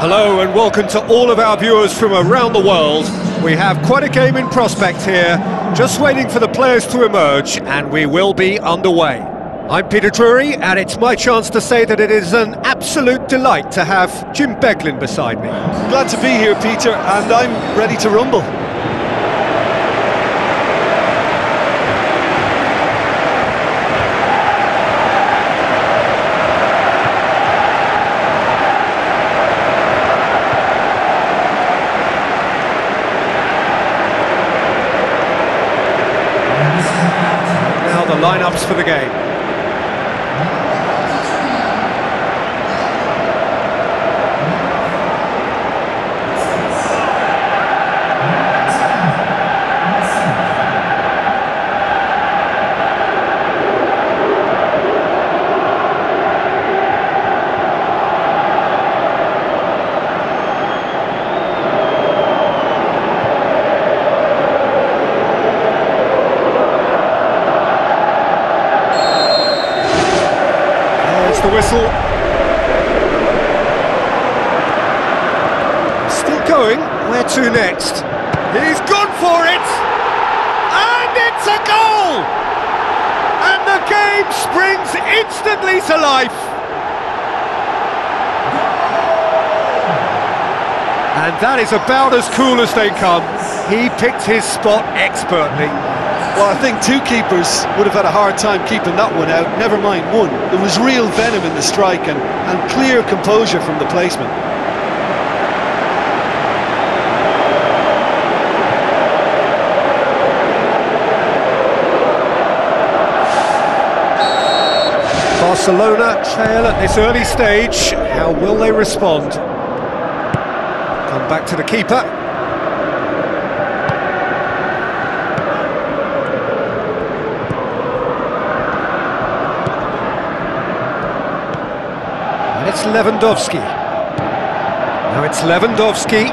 Hello and welcome to all of our viewers from around the world. We have quite a game in prospect here, just waiting for the players to emerge, and we will be underway. I'm Peter Drury, and it's my chance to say that it is an absolute delight to have Jim Beglin beside me. Glad to be here, Peter, and I'm ready to rumble. Now the lineups for the game. There's the whistle. Still going. Where to next? He's gone for it! And it's a goal! And the game springs instantly to life! And that is about as cool as they come. He picked his spot expertly. Well, I think two keepers would have had a hard time keeping that one out, never mind one. There was real venom in the strike and, and clear composure from the placement. Barcelona trail at this early stage. How will they respond? Come back to the keeper. And it's Lewandowski. Now it's Lewandowski.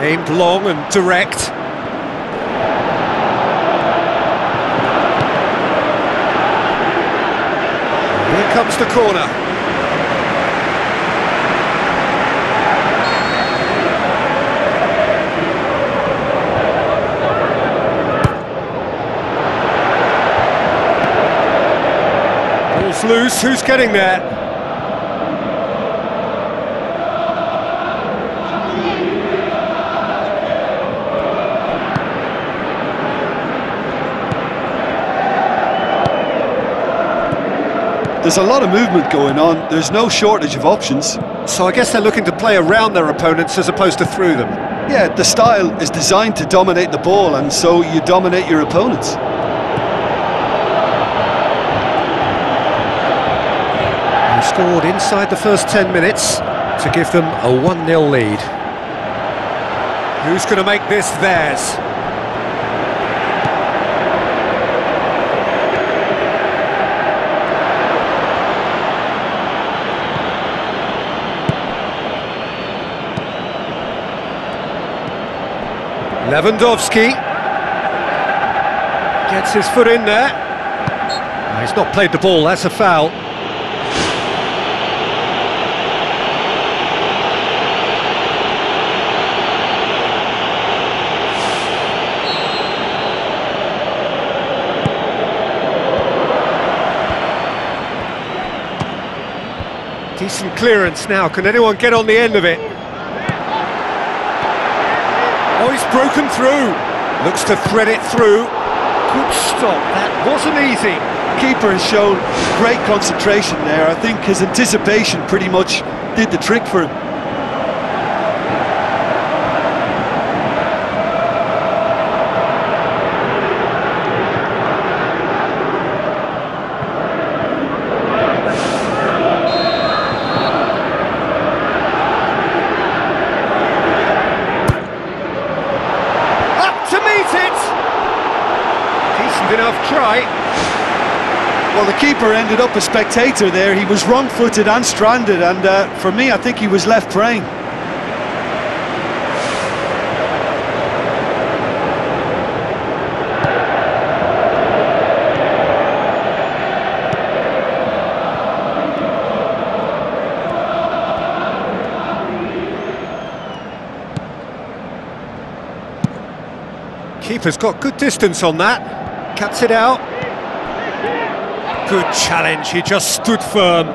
Aimed long and direct. Here comes the corner. Loose, who's getting there? There's a lot of movement going on, there's no shortage of options. So I guess they're looking to play around their opponents as opposed to through them. Yeah, the style is designed to dominate the ball, and so you dominate your opponents. He scored inside the first 10 minutes to give them a 1-0 lead. Who's going to make this theirs? Lewandowski gets his foot in there. He's not played the ball, that's a foul. Decent clearance now, can anyone get on the end of it? Oh, he's broken through. Looks to thread it through. Good stop, that wasn't easy. Keeper has shown great concentration there. I think his anticipation pretty much did the trick for him. Good enough try. Well, the keeper ended up a spectator there. He was wrong-footed and stranded, and uh, for me, I think he was left praying. Keeper's got good distance on that. Cuts it out. Good challenge, he just stood firm.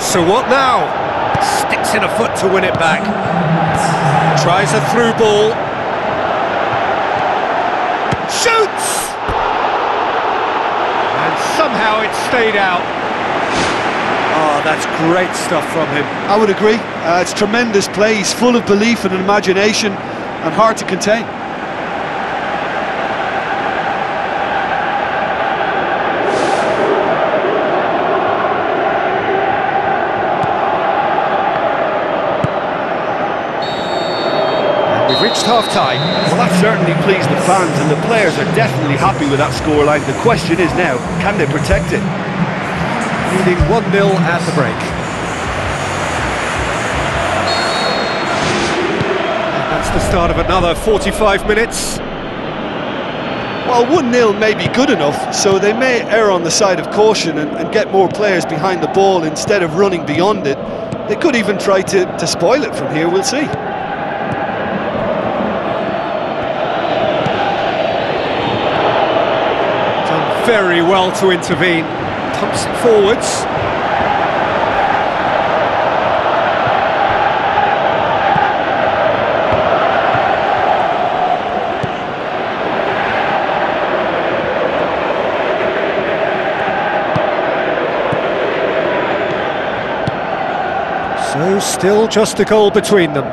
So what now? Sticks in a foot to win it back. Tries a through ball. Shoots! And somehow it stayed out. Oh, that's great stuff from him. I would agree. Uh, it's tremendous play. He's full of belief and imagination and hard to contain. Reached half-time. Well, that certainly pleased the fans, and the players are definitely happy with that scoreline. The question is now, can they protect it? Leading 1-0 at the break. And that's the start of another 45 minutes. Well, 1-0 may be good enough, so they may err on the side of caution and, and, get more players behind the ball instead of running beyond it. They could even try to, to spoil it from here, we'll see. Done very well to intervene. Pumps it forwards. So still just a goal between them.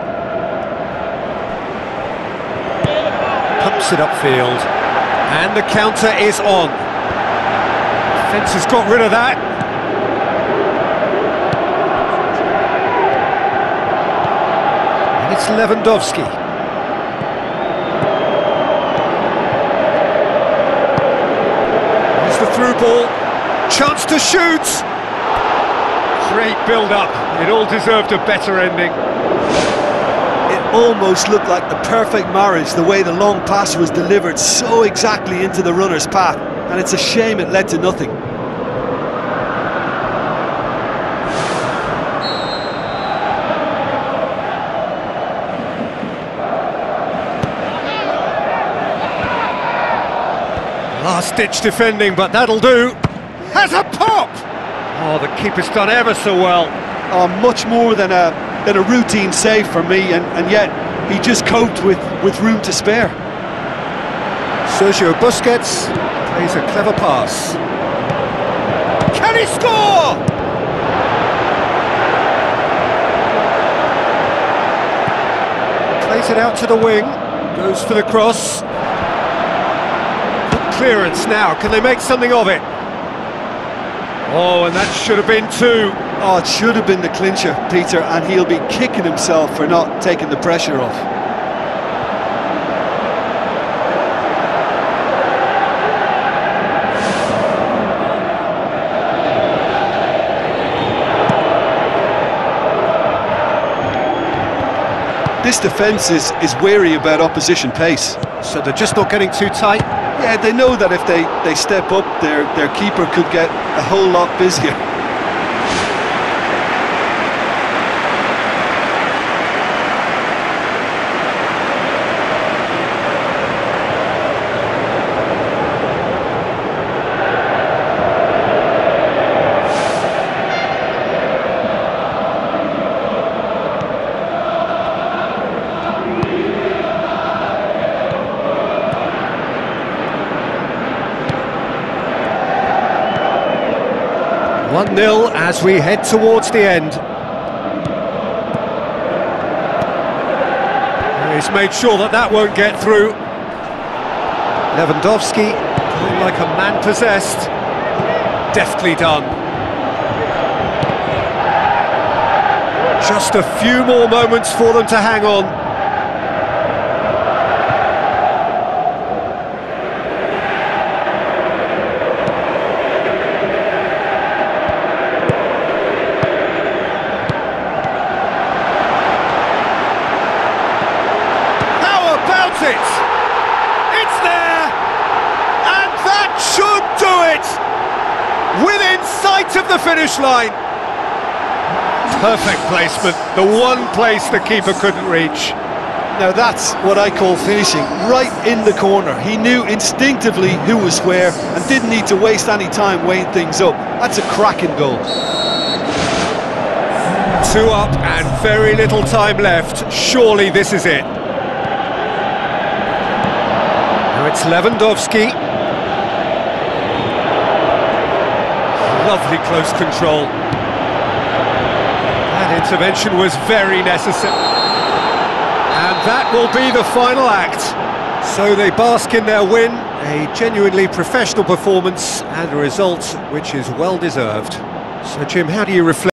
Pumps it upfield. And the counter is on. Defence has got rid of that. And it's Lewandowski. There's the through ball. Chance to shoot. Great build-up. It all deserved a better ending. It almost looked like the perfect marriage, the way the long pass was delivered so exactly into the runner's path. And it's a shame it led to nothing. Ah, Last-ditch defending, but that'll do. Has a pop! Oh, the keeper's done ever so well. Oh, much more than a than a routine save for me, and, and yet he just coped with, with room to spare. Sergio Busquets plays a clever pass. Can he score? Plays it out to the wing, goes for the cross. Clearance now, can they make something of it? Oh, and that should have been two. Oh, it should have been the clincher, Peter, and he'll be kicking himself for not taking the pressure off. This defence is, is wary about opposition pace. So they're just not getting too tight? Yeah, they know that if they, they step up, their, their keeper could get a whole lot busier. One 0 as we head towards the end. He's made sure that that won't get through. Lewandowski, like a man possessed. Deftly done. Just a few more moments for them to hang on. How it? It's there! And that should do it. Within sight of the finish line. Perfect placement, the one place the keeper couldn't reach. Now that's what I call finishing, right in the corner. He knew instinctively who was where and didn't need to waste any time weighing things up. That's a cracking goal. Two up and very little time left. Surely this is it. Now it's Lewandowski. Lovely close control. That intervention was very necessary. And that will be the final act. So they bask in their win, a genuinely professional performance and a result which is well deserved. So Jim, how do you reflect